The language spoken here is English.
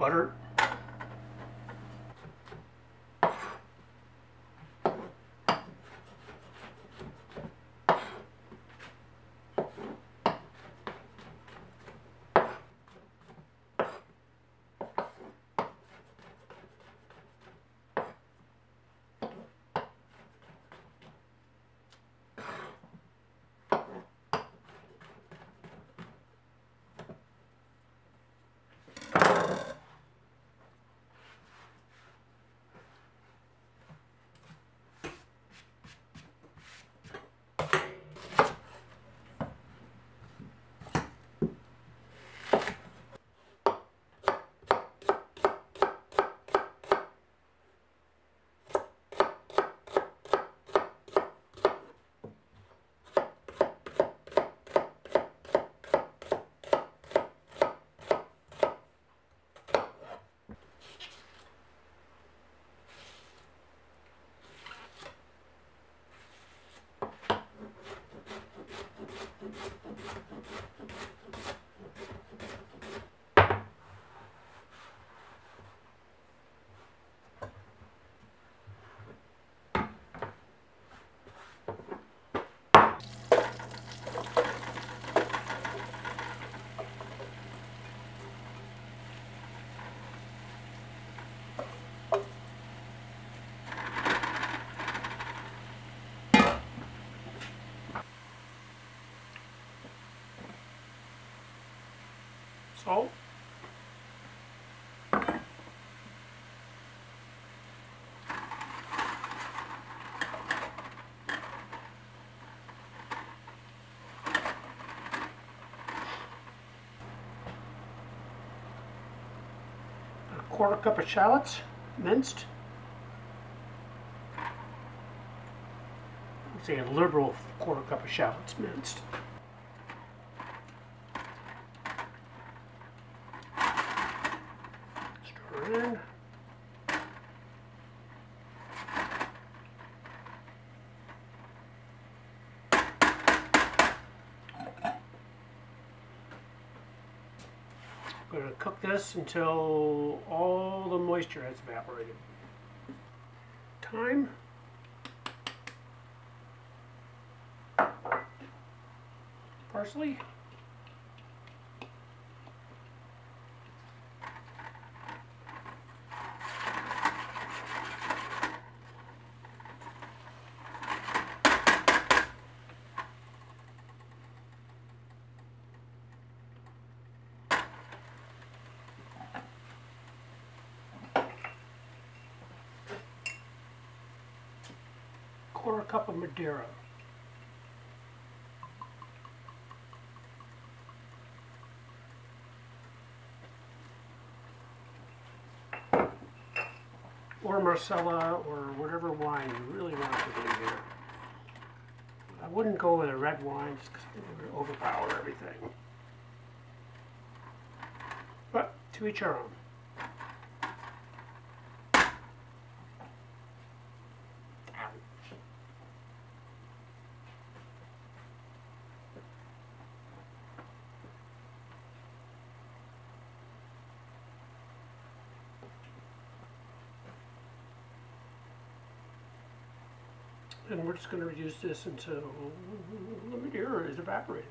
butter. Salt. A quarter cup of shallots, minced. I'd say a liberal quarter cup of shallots minced. We're going to cook this until all the moisture has evaporated. Time. Parsley. Quarter cup of Madeira. Or Marsala, or whatever wine you really want to in here. I wouldn't go with a red wine just because it would overpower everything. But to each our own. And we're just going to reduce this until the Madeira is evaporated.